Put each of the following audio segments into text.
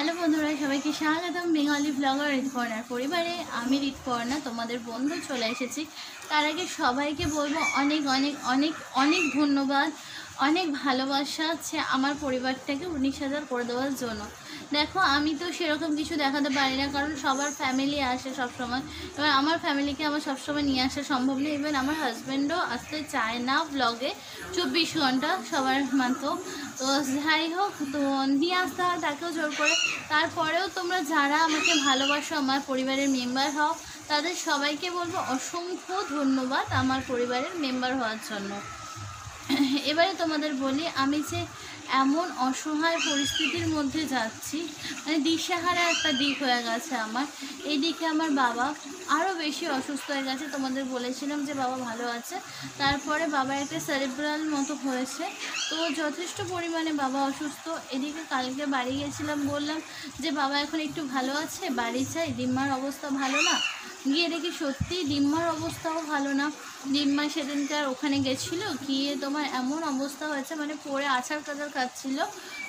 Hello বন্ধুরা, সবাইকে স্বাগতম বেঙ্গলি ব্লগার ঋতপর্ণার পরিবারে। আমি ঋতপর্ণা তোমাদের বন্ধু চলে এসেছি। তার আগে সবাইকে বলব অনেক অনেক অনেক অনেক ধন্যবাদ। অনেক ভালোবাসা আছে আমার পরিবারটাকে উনিশ হাজার করে দেওয়ার জন্য। দেখো, আমি তো সেরকম কিছু দেখাতে পারি না, কারণ সবার ফ্যামিলি আসে সবসময়। এবার আমার ফ্যামিলিকে আমার সবসময় নিয়ে আসা সম্ভব নেই ইভেন আমার হাজব্যান্ডও আসতে চায় না ব্লগে চব্বিশ ঘণ্টা সবার মতো তো যাই হোক, তো নিয়ে আসতে হয় তাকেও জোর করে। তারপরেও তোমরা যারা আমাকে ভালোবাসো, আমার পরিবারের মেম্বার হও, তাদের সবাইকে বলব অসংখ্য ধন্যবাদ আমার পরিবারের মেম্বার হওয়ার জন্য। এবারে তোমাদের বলি, আমি যে এমন অসহায় পরিস্থিতির মধ্যে যাচ্ছি মানে দিশাহারা একটা দিক হয়ে গেছে আমার। এইদিকে আমার বাবা আরও বেশি অসুস্থ হয়ে গেছে, তোমাদের বলেছিলাম যে বাবা ভালো আছে। তারপরে বাবার একটা সেরেব্রাল মতো হয়েছে। তো যথেষ্ট পরিমাণে বাবা অসুস্থ। এদিকে কালকে বাড়ি গেছিলাম, বললাম যে বাবা এখন একটু ভালো আছে? বাড়ি চাই ডিম্মার অবস্থা ভালো না? গিয়ে দেখি সত্যি ডিম্মার অবস্থাও ভালো না। ডিম্মা সেদিনকার ওখানে গেছিল, গিয়ে তোমার এমন অবস্থা হয়েছে মানে পড়ে আছাড় কাছাড় খাচ্ছিল।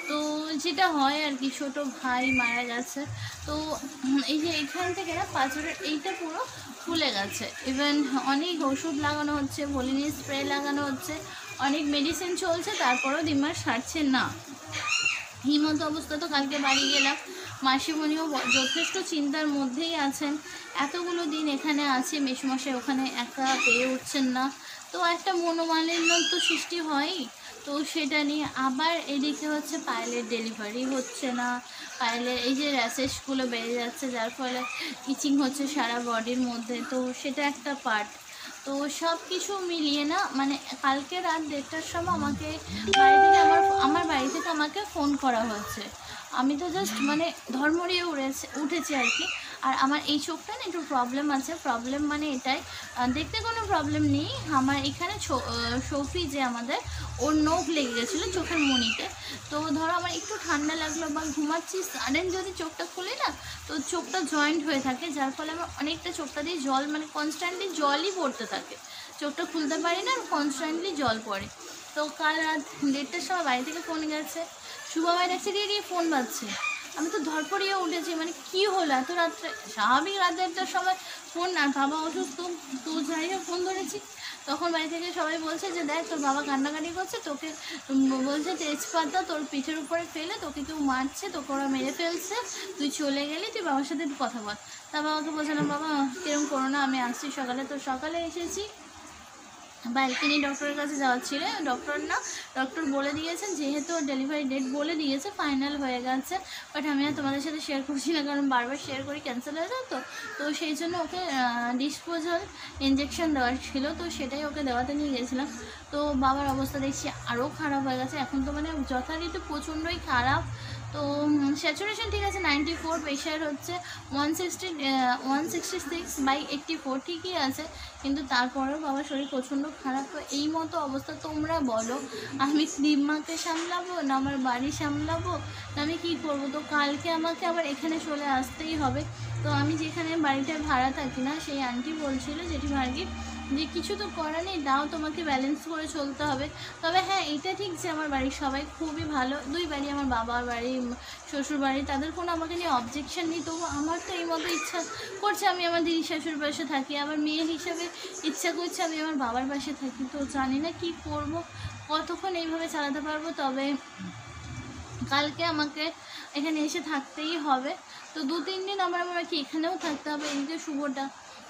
তো যেটা হয় আর কি, ছোট ভাই মারা গেছে। তো এই যে এখান থেকে না পাঁচরের এইটা পুরো ফুলে গেছে। ইভেন অনেক ওষুধ লাগানো হচ্ছে, ভলিনি স্প্রে লাগানো হচ্ছে, অনেক মেডিসিন চলছে, তারপরেও ডিম্মার সারছে না। হিমন্ত অবস্থা তো কালকে বাড়ি গেলাম। মাসিমণিও যথেষ্ট চিন্তার মধ্যেই আছেন। এতগুলো দিন এখানে আছে, মেসমশাই ওখানে একা পেয়ে উঠছেন না। তো একটা মনোমালিন্য তো সৃষ্টি হয়ই। তো সেটা নিয়ে আবার এদিকে হচ্ছে পায়েলের ডেলিভারি হচ্ছে না। পায়েলের এই যে র্যাশেসগুলো বেড়ে যাচ্ছে, যার ফলে ইচিং হচ্ছে সারা বডির মধ্যে। তো সেটা একটা পার্ট তো সব কিছু মিলিয়ে না মানে কালকে রাত দেড়টার সময় আমাকে বাড়ি থেকে আমার আমার বাড়ি থেকে আমাকে ফোন করা হয়েছে। আমি তো জাস্ট মানে ধর্মরিয়ে উড়েছে, উঠেছি আর কি। আর আমার এই চোখটা না একটু প্রবলেম আছে। প্রবলেম মানে এটাই দেখতে কোনো প্রবলেম নেই। আমার এখানে সফি যে আমাদের, ওর নখ লেগে গেছিল চোখের মনিতে। তো ধরো আমার একটু ঠান্ডা লাগল বা ঘুমাচ্ছি সাডেন যদি চোখটা খুলি না, তো চোখটা জয়েন্ট হয়ে থাকে, যার ফলে আমার অনেকটা চোখটা দিয়ে জল মানে কনস্ট্যান্টলি জলই পড়তে থাকে। চোখটা খুলতে পারি না, আর কনস্ট্যান্টলি জল পড়ে। তো কাল রাত দেড়টার সময় বাড়ি থেকে ফোন গেছে। শুভমায় দেখছে গিয়ে গিয়ে ফোন বাজছে। আমি তো ধরপড়িয়ে উঠেছি মানে কি হলো? এত রাত্রে স্বাভাবিক রাত দেড়টার সময় ফোন আর বাবা অসুস্থ, তো যাই হোক ফোন ধরেছি। তখন বাড়ি থেকে সবাই বলছে যে, দেখ, তোর বাবা কান্নাকাটি করছে, তোকে বলছে তেজপাতা তোর পিঠের উপরে ফেলে, তোকে কেউ মারছে, তোকে ওরা মেরে ফেলছে, তুই চলে গেলি, তুই বাবার সাথে কথা বল। তা বাবাকে বলছিলাম বাবা, কিরম করো না আমি আসছি সকালে, তো সকালে এসেছি। ব্যালকনি ডক্টরের কাছে যাওয়ার ছিল। ডক্টর না ডক্টর বলে দিয়েছেন, যেহেতু ডেলিভারি ডেট বলে দিয়েছে ফাইনাল হয়ে গেছে। বাট আমি আর তোমাদের সাথে শেয়ার করছি না, কারণ বারবার শেয়ার করি ক্যান্সেল হয়ে যায় তো। তো সেই জন্য ওকে ডিসপোজাল ইঞ্জেকশন দেওয়ার ছিল, তো সেটাই ওকে দেওয়াতে নিয়ে গেছিলাম। তো বাবার অবস্থা দেখছি আরও খারাপ হয়ে গেছে। এখন তো মানে যথারীতি প্রচণ্ডই খারাপ। তো স্যাচুরেশন ঠিক আছে নাইনটি ফোর প্রেশার হচ্ছে one sixty one sixty six by eighty four ঠিকই আছে, কিন্তু তারপরেও বাবার শরীর প্রচণ্ড খারাপ। তো এই মতো অবস্থা তোমরা বলো, আমি দিম্মাকে সামলাবো না আমার বাড়ি সামলাবো? না আমি কী করব? তো কালকে আমাকে আবার এখানে চলে আসতেই হবে। তো আমি যেখানে বাড়িটায় ভাড়া থাকি না, সেই আন্টি বলছিল যেটি ভার্গি যে কিছু তো করার নেই দাও তোমাকে ব্যালেন্স করে চলতে হবে। তবে হ্যাঁ এটা ঠিক যে আমার বাড়ির সবাই খুবই ভালো। দুই বাড়ি, আমার বাবার বাড়ি শ্বশুর বাড়ি, তাদের কোনো আমাকে নিয়ে অবজেকশন নেই। তবু আমার তো এই মতো ইচ্ছা করছে আমি আমার দিদি শাশুর পাশে থাকি আমার মেয়ে হিসাবে ইচ্ছা করছে আমি আমার বাবার পাশে থাকি। তো জানি না কি করব, কতক্ষণ এইভাবে চালাতে পারব, তবে কালকে আমাকে এখানে এসে থাকতেই হবে। তো দু তিন দিন আমার আমার কি এখানেও থাকতে হবে এই যে শুভটা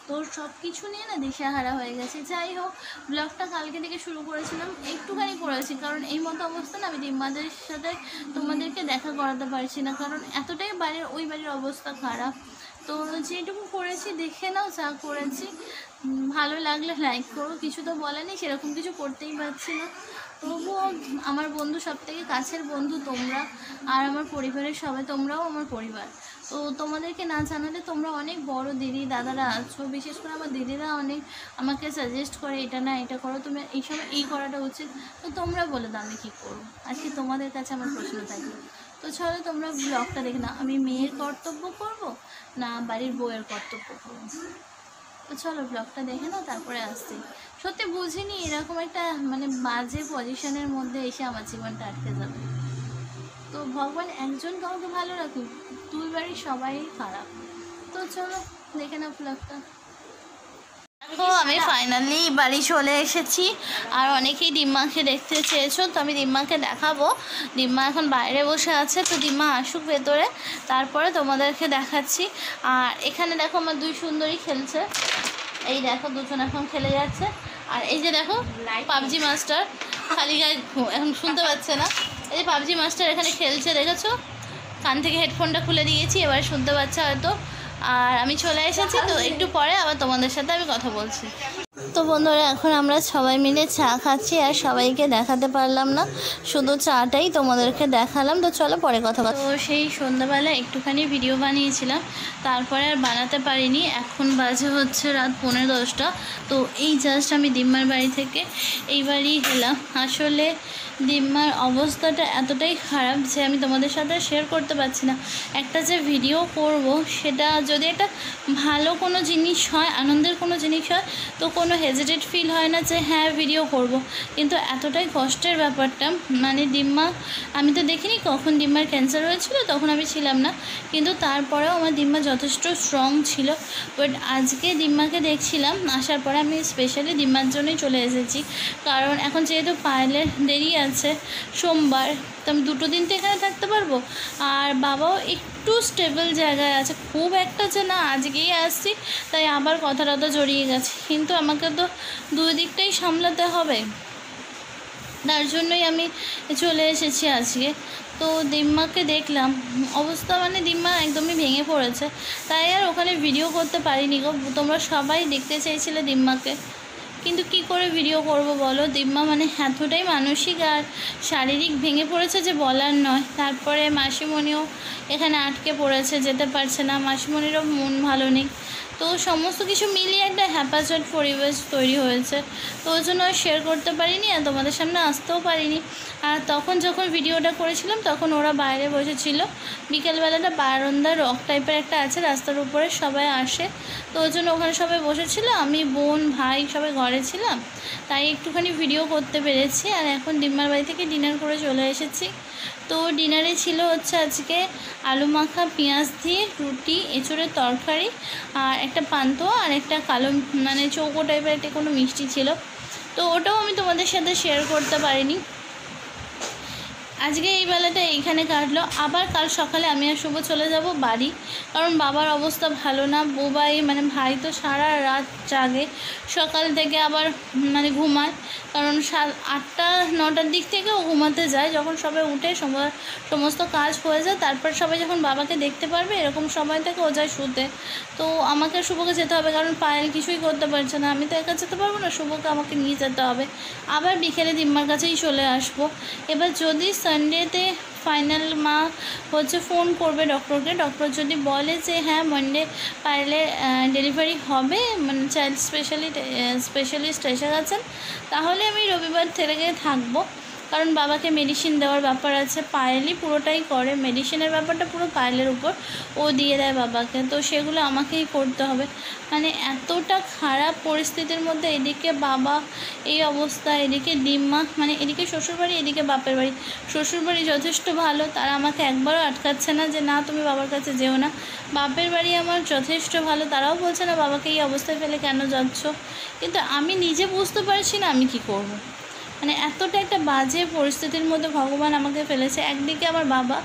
তো সব কিছু নিয়ে না দিশেহারা হয়ে গেছে। যাই হোক ব্লগটা কালকে থেকে শুরু করেছিলাম, একটুখানি করেছি, কারণ এই মতো অবস্থা না আমি দিম্মাদের সাথে তোমাদেরকে দেখা করাতে পারছি না, কারণ এতটাই বাড়ির, ওই বাড়ির অবস্থা খারাপ। তো যেটুকু করেছি, দেখে নাও যা করেছি। ভালো লাগলে লাইক করো। কিছু তো বলে নেই, সেরকম কিছু করতেই পারছি না। তবুও আমার বন্ধু সব থেকে কাছের বন্ধু তোমরা, আর আমার পরিবারের সবাই, তোমরাও আমার পরিবার। তো তোমাদেরকে না জানালে তোমরা অনেক বড় দিদি দাদারা আছো। বিশেষ করে আমার দিদিরা অনেক আমাকে সাজেস্ট করে, এটা না, এটা করো। তুমি এই সময় এই করাটা উচিত। তো তোমরা বলে দাও আমি কী করব। আজকে তোমাদের কাছে আমার প্রশ্ন থাকবে তো চলো তোমরা ব্লগটা দেখে না আমি মেয়ের কর্তব্য করব না বাড়ির বউয়ের কর্তব্য করব? তো চলো ব্লগটা দেখে নাও, তারপরে আসছি। সত্যি বুঝিনি এরকম একটা মানে বাজে পজিশনের মধ্যে এসে আমার জীবনটা আটকে যাবে। তো ভগবান একজন কাউকে ভালো রাখুক, দুই বাড়ির সবাই খারাপ। তো চলো দেখে নাও ব্লগটা দেখো আমি ফাইনালি বাড়ি চলে এসেছি। আর অনেকেই ডিম্মাকে দেখতে চেয়েছো তো আমি ডিম্মাকে দেখাবো। ডিম্মা এখন বাইরে বসে আছে তো ডিম্মা আসুক ভেতরে তারপরে তোমাদেরকে দেখাচ্ছি। আর এখানে দেখো আমার দুই সুন্দরী খেলছে। এই দেখো দুজন এখন খেলে যাচ্ছে। আর এই যে দেখো পাবজি মাস্টার। খালি গায়ে এখন শুনতে পাচ্ছে না। এই যে পাবজি মাস্টার এখানে খেলছে দেখেছ? কান থেকে হেডফোনটা খুলে দিয়েছি এবার শুনতে পাচ্ছে হয়তো। আর আমি চলে এসেছি তো একটু পরে আবার তোমাদের সাথে আমি কথা বলছি। তো বন্ধুরা, এখন আমরা সবাই মিলে চা খাচ্ছি আর সবাইকে দেখাতে পারলাম না। শুধু চাটাই তোমাদেরকে দেখালাম। তো চলো পরে কথা বল তো সেই সন্ধ্যাবেলা একটুখানি ভিডিও বানিয়েছিলাম। তারপরে আর বানাতে পারিনি। এখন বাজে হচ্ছে রাত পনেরো দশটা। তো এই জাস্ট আমি দিম্মার বাড়ি থেকে এই বাড়ি এলাম। আসলে দিম্মার অবস্থাটা এতটাই খারাপ যে আমি তোমাদের সাথে শেয়ার করতে পারছি না। একটা যে ভিডিও করব, সেটা যদি একটা ভালো কোনো জিনিস হয়, আনন্দের কোনো জিনিস হয়, তো কোনো হেজিটেট ফিল হয় না যে হ্যাঁ ভিডিও করব। কিন্তু এতটাই কষ্টের ব্যাপারটা মানে দিম্মা, আমি তো দেখিনি কখন দিম্মার ক্যান্সার হয়েছিল, তখন আমি ছিলাম না। কিন্তু তারপরেও আমার দিম্মা যথেষ্ট স্ট্রং ছিল। বাট আজকে দিম্মাকে দেখছিলাম, আসার পরে আমি স্পেশালি দিম্মার জন্যই চলে এসেছি। কারণ এখন যেহেতু পায়েলের দেরি আছে সোমবার। তো আমি দুটো দিন তো এখানে থাকতে পারব। আর বাবাও একটু স্টেবল জায়গায় আছে। খুব একটা যে না, আজকেই আসছি, তাই আবার কথা টথা জড়িয়ে গেছে। কিন্তু আমাকে তো দুই দিকটাই সামলাতে হবে। তার জন্যই আমি চলে এসেছি আজকে। তো দিম্মাকে দেখলাম। অবস্থা মানে দিম্মা একদমই ভেঙে পড়েছে। তাই আর ওখানে ভিডিও করতে পারিনি গো। তোমরা সবাই দেখতে চেয়েছিলে দিম্মাকে। কিন্তু কি করে ভিডিও করব বলো? দিব্যা মানে এতটাই মানসিক আর শারীরিক ভেঙে পড়েছে যে বলার নয়। তারপরে মাসিমণিও এখানে আটকে পড়েছে, যেতে পারছে না। মাসিমণিরও মন ভালো নেই। তো সমস্ত কিছু মিলিয়ে একটা হ্যাপাচট পরিবেশ তৈরি হয়েছে। তো ওই জন্য শেয়ার করতে পারিনি আর তোমাদের সামনে আসতেও পারিনি। আর তখন যখন ভিডিওটা করেছিলাম, তখন ওরা বাইরে বসেছিল। বিকেলবেলাটা বারান্দা রক টাইপের একটা আছে, রাস্তার উপরে সবাই আসে। তো ওই জন্য ওখানে সবাই বসেছিল। আমি, বোন, ভাই সবাই ঘরে ছিলাম। তাই একটুখানি ভিডিও করতে পেরেছি। আর এখন ডিম্মার বাড়ি থেকে ডিনার করে চলে এসেছি। তো ডিনারে ছিল হচ্ছে আজকে আলু মাখা, পেঁয়াজ দিয়ে, রুটি, এঁচড়ের তরকারি আর একটা পান্তো আর একটা কালো মানে চৌকো টাইপের একটা কোনো মিষ্টি ছিল। তো ওটাও আমি তোমাদের সাথে শেয়ার করতে পারিনি। আজকে এই বেলাটা এইখানে কাটলো। আবার কাল সকালে আমি আর শুভ চলে যাব বাড়ি। কারণ বাবার অবস্থা ভালো না। বোবাই মানে ভাই তো সারা রাত জাগে। সকাল থেকে আবার মানে ঘুমায়। কারণ সাত, আটটা, নটার দিক থেকে ও ঘুমাতে যায়। যখন সবাই উঠে সম- সমস্ত কাজ হয়ে যায়, তারপর সবাই যখন বাবাকে দেখতে পারবে, এরকম সময় থেকে ও যায় শুতে। তো আমাকে শুভকে যেতে হবে, কারণ পায়েল কিছুই করতে পারছে না। আমি তো একা যেতে পারব না, শুভকে আমাকে নিয়ে যেতে হবে। আবার বিকেলে দিম্মার কাছেই চলে আসব। এবার যদি সানডেতে ফাইনাল মা হচ্ছে ফোন করবে ডক্টরকে ডক্টর যদি বলে যে হ্যাঁ মনডে পারলে ডেলিভারি হবে মানে চাইল্ড স্পেশালি স্পেশালিস্ট এসে গেছেন, তাহলে আমি রবিবার থেকে থাকব। কারণ বাবাকে মেডিসিন দেওয়ার ব্যাপার আছে পায়েলই পুরোটাই করে মেডিসিনের ব্যাপারটা পুরো পায়েলের উপর। ও দিয়ে দেয় বাবাকে। তো সেগুলো আমাকেই করতে হবে। মানে এতটা খারাপ পরিস্থিতির মধ্যে এদিকে বাবা এই অবস্থা, এদিকে ডিম্মা মানে এদিকে শ্বশুরবাড়ি, এদিকে বাপের বাড়ি। শ্বশুরবাড়ি যথেষ্ট ভালো, তারা আমাকে একবারও আটকাচ্ছে না যে, না, তুমি বাবার কাছে যেও না। বাপের বাড়ি আমার যথেষ্ট ভালো, তারাও বলছে, না, বাবাকে এই অবস্থায় ফেলে কেন যাচ্ছ? কিন্তু আমি নিজে বুঝতে পারছি না, আমি কি করব। মানে এতটা একটা বাজে পরিস্থিতির মধ্যে ভগবান আমাকে ফেলেছে। একদিকে আমার বাবা,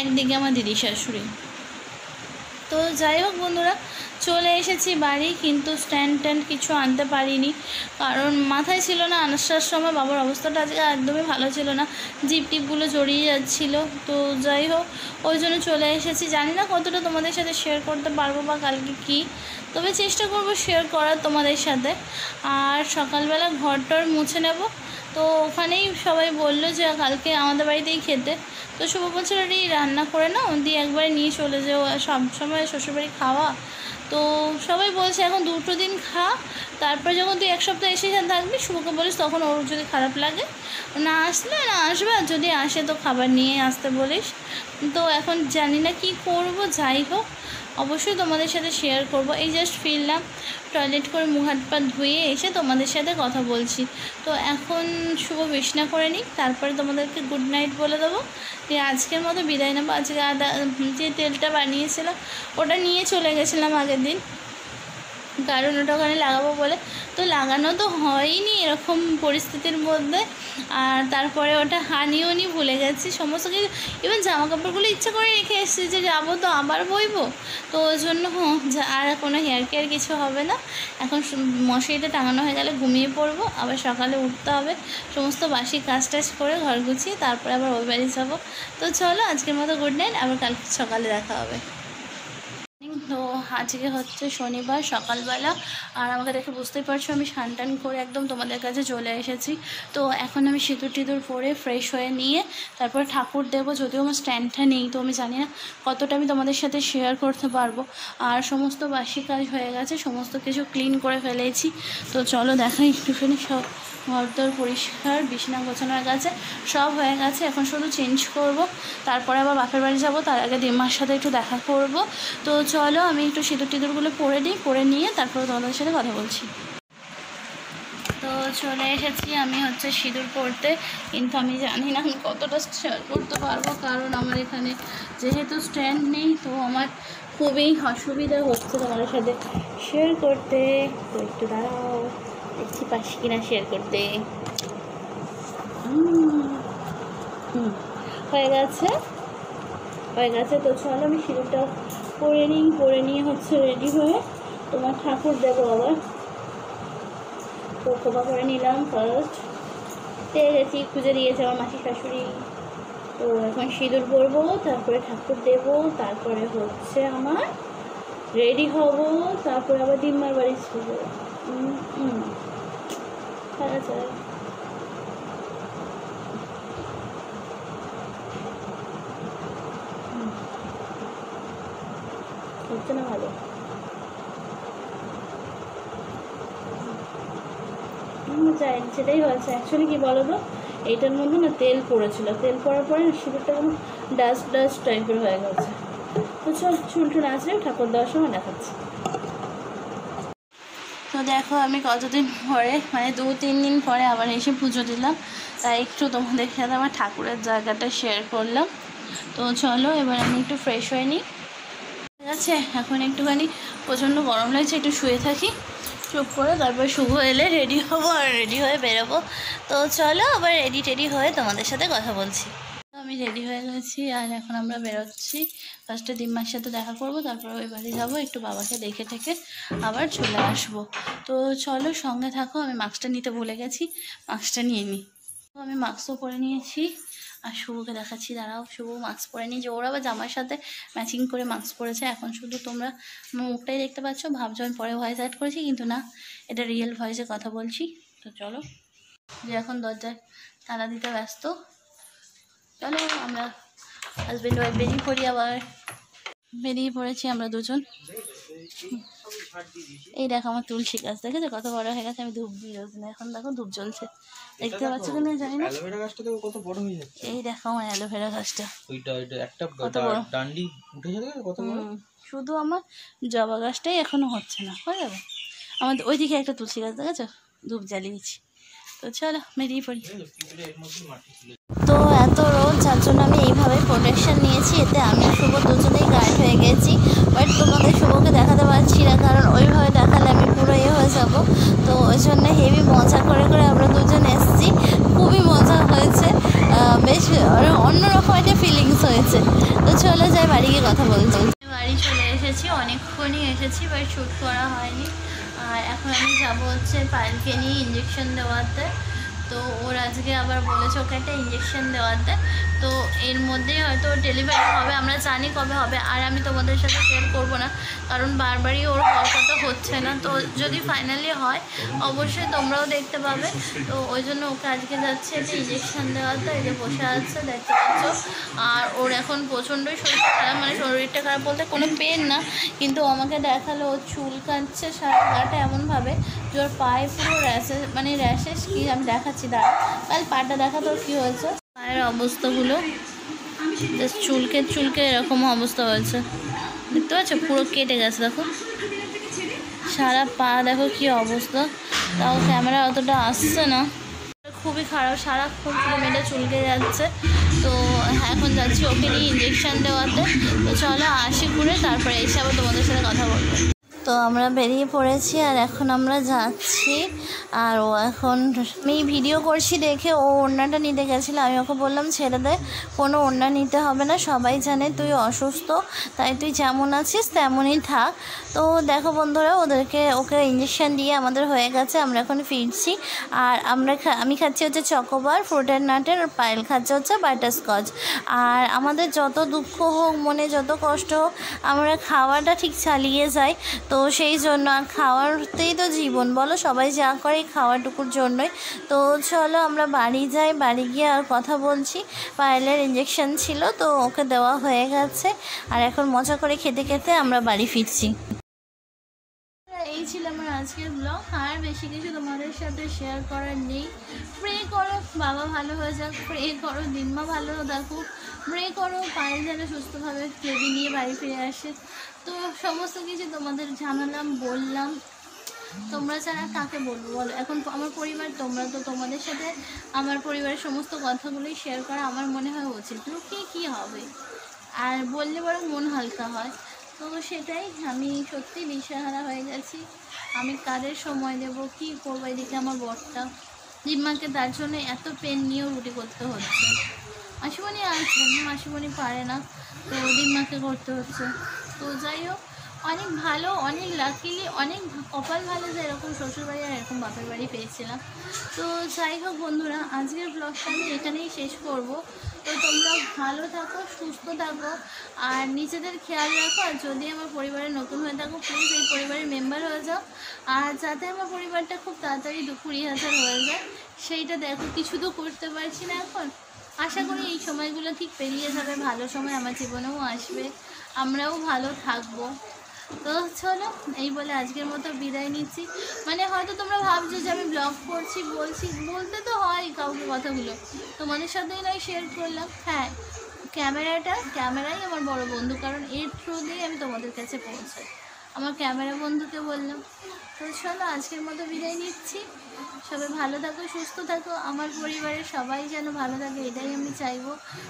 একদিকে আমার দিদি শাশুড়ি। তো যাই হোক বন্ধুরা, চলে এসেছি বাড়ি কিন্তু স্ট্যান্ড ট্যান্ড কিছু আনতে পারিনি। কারণ মাথায় ছিল না আসার সময়, বাবার অবস্থাটা আজকে একদমই ভালো ছিল না। জিপ টিপগুলো জড়িয়ে যাচ্ছিল। তো যাই হোক, ওই জন্য চলে এসেছি। জানি না কতটা তোমাদের সাথে শেয়ার করতে পারব বা কালকে কী, তবে চেষ্টা করব শেয়ার করার তোমাদের সাথে। আর সকালবেলা ঘরটর মুছে নেব। তো ওখানেই সবাই বলল যে কালকে আমাদের বাড়িতেই খেতে। তো শুভ বছর এই রান্না করে নাও, দিয়ে একবারে নিয়ে চলে যাও। সব সময় শ্বশুরবাড়ি খাওয়া। তো সবাই বলছে, এখন দুটো দিন খা, তারপর যখন তুই এক সপ্তাহ এসে থাকবি, শুভকে বলিস তখন ওর যদি খারাপ লাগে। না আসলে না আসবে, আর যদি আসে তো খাবার নিয়ে আসতে বলিস। তো এখন জানি না কি করব, যাই হোক। অবশ্যই তোমাদের সাথে শেয়ার করব। এই জাস্ট ফিরলাম টয়লেট করে মুখ হাত পা ধুয়ে এসে তোমাদের সাথে কথা বলছি। তো এখন শুভ বিছনা করে নিই তারপরে তোমাদেরকে গুড নাইট বলে দেবো। যে আজকের মতো বিদায় নেব। আজকে আদা যে তেলটা বানিয়েছিলাম, ওটা নিয়ে চলে গেছিলাম আগের দিন। কারণ ওটা ওখানে লাগাবো বলে। তো লাগানো তো হয়নি এরকম পরিস্থিতির মধ্যে। আর তারপরে ওটা হানিও নি, ভুলে গেছি সমস্ত কিছু। ইভেন জামা কাপড়গুলো ইচ্ছা করে রেখে এসেছি যে যাব তো আবার বইবো। তো ওই জন্য আর কোনো হেয়ার কেয়ার কিছু হবে না। এখন মশারিটা টাঙানো হয়ে গেলে ঘুমিয়ে পড়ব। আবার সকালে উঠতে হবে। সমস্ত বাসি কাজ টাজ করে ঘর গুছিয়ে তারপরে আবার ওই বাড়ি যাব। তো চলো আজকের মতো গুড নাইট আবার কাল সকালে দেখা হবে। আজকে হচ্ছে শনিবার, সকালবেলা। আর আমাকে দেখে বুঝতেই পারছ, আমি টান করে একদম তোমাদের কাছে চলে এসেছি। তো এখন আমি সিঁদুর টিঁদুর পরে ফ্রেশ হয়ে নিয়ে তারপর ঠাকুর দেবো যদিও আমার স্ট্যান্ডটা নেই, তো আমি জানি না কতটা আমি তোমাদের সাথে শেয়ার করতে পারব। আর সমস্ত বাসি কাজ হয়ে গেছে, সমস্ত কিছু ক্লিন করে ফেলেছি। তো চলো দেখাই একটুখানি সব। ঘরদোর পরিষ্কার, বিছানা গোছানো হয়ে গেছে, সব হয়ে গেছে। এখন শুধু চেঞ্জ করব। তারপরে আবার বাপের বাড়ি যাব, তার আগে দিম্মার সাথে একটু দেখা করব। তো চলো আমি একটু সিঁদুর টিঁদুরগুলো পরে নিই পরে নিয়ে তারপরে তোমাদের সাথে কথা বলছি। তো চলে এসেছি আমি হচ্ছে সিঁদুর পড়তে কিন্তু আমি জানি না আমি কতটা শেয়ার করতে পারব, কারণ আমার এখানে যেহেতু স্ট্যান্ড নেই, তো আমার খুবই অসুবিধা হচ্ছে তোমাদের সাথে শেয়ার করতে। তো একটু দাঁড়াও। দেখছি পাশে কিনা শেয়ার করতে। হুম, হুম, হয়ে গেছে। হয়ে গেছে তো চলো আমি সিঁদুরটা পরে নিই পরে নিয়ে হচ্ছে রেডি হয়ে তোমার ঠাকুর দেবো আবার। তো খোপা করে নিলাম ফার্স্ট পেয়ে গেছি খুঁজে দিয়েছে আমার মাসি শাশুড়ি। তো এখন সিঁদুর পরবো তারপরে ঠাকুর দেব তারপরে হচ্ছে আমার রেডি হব তারপরে আবার ডিম্মার বাড়ি ছিল আচ্ছা হচ্ছে না ভালো যাই, সেটাই হয়েছে। অ্যাকচুয়ালি কি বলো তো এইটার মধ্যে না তেল পড়েছিল। তেল পড়ার পরে না সিঁদুরটা কোনো ডাস্ট ডাস্ট টাইপের হয়ে গেছে। তো চল, চুল টুল আসলে ঠাকুর দেওয়ার সময় দেখাচ্ছি। তো দেখো, আমি কতদিন পরে মানে দু, তিন দিন পরে আবার এসে পুজো দিলাম। তাই একটু তোমাদের সাথে আমার ঠাকুরের জায়গাটা শেয়ার করলাম। তো চলো, এবার আমি একটু ফ্রেশ হয়ে নিই। ঠিক আছে এখন একটুখানি প্রচণ্ড গরম লাগছে, একটু শুয়ে থাকি। চুপ করে, তারপর শুভ এলে রেডি হব আর রেডি হয়ে বেরোবো। তো চলো, আবার রেডি টেডি হয়ে তোমাদের সাথে কথা বলছি। আমি রেডি হয়ে গেছি আর এখন আমরা বেরোচ্ছি। ফার্স্টে দিম্মার সাথে দেখা করব, তারপর ওই বাড়ি যাব, একটু বাবাকে দেখে টেকে আবার চলে আসব। তো চলো সঙ্গে থাকো, আমি মাস্কটা নিতে ভুলে গেছি মাস্কটা নিয়ে নিই তো আমি মাস্কও পরে নিয়েছি আর শুভকে দেখাচ্ছি, দাঁড়াও, শুভ মাস্ক পরে নিয়েছে। ওরা আবার জামার সাথে ম্যাচিং করে মাস্ক পরেছে। এখন শুধু তোমরা আমার মুখটাই দেখতে পাচ্ছ, ভাবছ আমি পরে ভয়েস অ্যাড করেছি, কিন্তু না, এটা রিয়েল ভয়েসে কথা বলছি। তো চলো, যে এখন দরজায় তালা দিতে ব্যস্ত চলো আমরা হাজব্যান্ড ওয়াইফ বেরিয়ে পড়ি আবার। বেরিয়ে পড়েছি আমরা দুজন। এই দেখো আমার তুলসী গাছ দেখেছ কত বড় হয়ে গেছে? আমি ধূপ দিয়ে না এখন দেখো ধূপ জ্বলছে। দেখতে পাচ্ছ কি না জানি না। অ্যালোভেরা গাছটা দেখো কত বড় হয়ে যাচ্ছে। এই দেখো আমার অ্যালোভেরা গাছটা। ওইটা ওইটা একটা কত বড়? ডান্ডি উঠে যাবে কত বড়? শুধু আমার জবা গাছটাই এখনও হচ্ছে না হয়ে যাবে। আমাদের ওইদিকে একটা তুলসী গাছ দেখেছ? ধূপ জ্বালিয়েছি। তো চলো, বেরিয়ে পড়ি। তো এত রোদ, যার জন্য আমি এইভাবে প্রোটেকশন নিয়েছি। এতে আমি শুভ দুজনেই গাইড হয়ে গেছি। বাট তোমাদের শুভকে দেখাতে পারছি না, কারণ ওইভাবে দেখালে আমি পুরো ইয়ে হয়ে যাব। তো ওই জন্য হেভি মজা করে করে আমরা দুজন এসেছি। খুবই মজা হয়েছে। বেশ অন্যরকম একটা ফিলিংস হয়েছে। তো চলে যাই, বাড়ি গিয়ে কথা বলছি বাড়ি চলে এসেছি, অনেকক্ষণই এসেছি বাট শ্যুট করা হয়নি। আর এখন আমি যাব হচ্ছে পায়েলকে নিয়ে ইঞ্জেকশন দেওয়াতে। তো ওর আজকে আবার বলেছে ওকে একটা ইঞ্জেকশন দেওয়াতে। তো এর মধ্যেই হয়তো ডেলিভারি হবে, আমরা জানি কবে হবে, আর আমি তোমাদের সাথে শেয়ার করব না, কারণ বারবারই ওর হওয়ার কথা হচ্ছে না। তো যদি ফাইনালি হয়, অবশ্যই তোমরাও দেখতে পাবে। তো ওই জন্য ওকে আজকে যাচ্ছে একটা ইঞ্জেকশন দেওয়াতে, এই যে বসে আছে, দেখতে পাচ্ছ। আর ওর এখন প্রচণ্ডই শরীরটা খারাপ মানে শরীরটা খারাপ বলতে কোনো পেন না, কিন্তু ও আমাকে দেখাল ওর চুল কাটছে সারা গাটা এমনভাবে, যে ওর পায়ে পুরো র্যাশেস মানে র্যাশেস কি আমি দেখাচ্ছি, দাঁড়া। কাল পাটা দেখা তোর কী হয়েছে? পায়ের অবস্থাগুলো জাস্ট চুলকে চুলকে এরকম অবস্থা হয়েছে। দেখতে পাচ্ছ? পুরো কেটে গেছে, দেখো। সারা পা, দেখো কি অবস্থা। তাও ক্যামেরা অতটা আসছে না। খুবই খারাপ সারাক্ষণ মেয়েটা চুলকে যাচ্ছে। তো এখন যাচ্ছি ওকে নিয়ে ইঞ্জেকশন দেওয়াতে। তো চলো, আসি ঘুরে, তারপরে এসে আবার তোমাদের সাথে কথা বলব। তো আমরা বেরিয়ে পড়েছি আর এখন আমরা যাচ্ছি। আর ও এখন আমি ভিডিও করছি দেখে ও ওড়নাটা নিতে গেছিল। আমি ওকে বললাম, ছেড়ে দে, কোনো ওড়না নিতে হবে না। সবাই জানে তুই অসুস্থ, তাই তুই যেমন আছিস তেমনই থাক। তো দেখো বন্ধুরা, ওদেরকে, ওকে ইঞ্জেকশন দিয়ে আমাদের হয়ে গেছে, আমরা এখন ফিরছি। আর আমরা আমি খাচ্ছি হচ্ছে চকোবার ফ্রুটের নাটের আর পায়েল খাচ্ছে হচ্ছে বাটারস্কচ আর আমাদের যত দুঃখ হোক, মনে যত কষ্ট হোক, আমরা খাওয়াটা ঠিক চালিয়ে যাই। তো সেই জন্য আর খাওয়ারতেই তো জীবন, বলো? সবাই যা করে খাওয়াটুকুর জন্যই। তো চলো আমরা বাড়ি যাই, বাড়ি গিয়ে আর কথা বলছি। পায়েলের ইঞ্জেকশন ছিল, তো ওকে দেওয়া হয়ে গেছে। আর এখন মজা করে খেতে খেতে আমরা বাড়ি ফিরছি। আজকের ব্লগ আর বেশি কিছু তোমাদের সাথে শেয়ার করার নেই। প্রে করো, বাবা ভালো হয়ে যাক। প্রে করো, দিনমা ভালো থাকুক প্রে করো পায়ে যেন সুস্থভাবে বেবি নিয়ে বাড়ি ফিরে আসে। তো সমস্ত কিছু তোমাদের জানালাম, বললাম। তোমরা ছাড়া কাকে বলব বলো? এখন আমার পরিবার, তোমরা তো তোমাদের সাথে আমার পরিবারের সমস্ত কথাগুলোই শেয়ার করা আমার মনে হয় উচিত। লুকিয়ে কী হবে? আর বললে বরং মন হালকা হয়। তো সেটাই, আমি সত্যি দিশাহারা হয়ে গেছি। আমি কাদের সময় দেব, কি করব এদিকে আমার বরটা? দিম্মাকে তার জন্য এত পেন নিয়েও রুটি করতে হচ্ছে। মাসিমণি আসবেন, মাসিমণি পারে না, তো দিম্মাকে করতে হচ্ছে। তো যাই হোক অনেক ভালো, অনেক লাকিলি অনেক কপাল ভালো যে এরকম শ্বশুরবাড়ি আর এরকম বাপের বাড়ি পেয়েছিলাম। তো যাই হোক বন্ধুরা, আজকের ব্লগটা আমি এখানেই শেষ করব। তো তোমরা ভালো থাকো, সুস্থ থাকো, আর নিজেদের খেয়াল রাখো, আর যদি আমার পরিবারে নতুন হয়ে থাকো প্লিজ এই পরিবারের মেম্বার হয়ে যাও। আর যাতে আমার পরিবারটা খুব তাড়াতাড়ি দু কুড়ি হাজার হয়ে যায়, সেইটা দেখো, কিছু তো করতে পারছি না এখন। আশা করি এই সময়গুলো ঠিক পেরিয়ে যাবে, ভালো সময় আমার জীবনেও আসবে, আমরাও ভালো থাকব। তো চলো, এই বলে আজকের মতো বিদায় নিচ্ছি। মানে হয়তো তোমরা ভাবছ যে আমি ব্লগ করছি, বলছি, বলতে তো হয় কাউকে কথাগুলো। তোমাদের সাথেই নয় শেয়ার করলাম। হ্যাঁ ক্যামেরাটা, ক্যামেরাই আমার বড় বন্ধু, কারণ এর থ্রু দিয়ে আমি তোমাদের কাছে পৌঁছাই। আমার ক্যামেরা বন্ধুকে বললাম। তো চলো, আজকের মতো বিদায় নিচ্ছি। সবাই ভালো থাকো, সুস্থ থাকো। আমার পরিবারের সবাই যেন ভালো থাকে, এটাই আমি চাইব।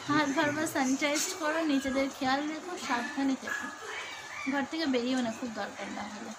হাত বারবার স্যানিটাইজ করো, নিজেদের খেয়াল রেখো, সাবধানে থেকো। ঘর থেকে বেরিয়েও না খুব দরকার না হলে।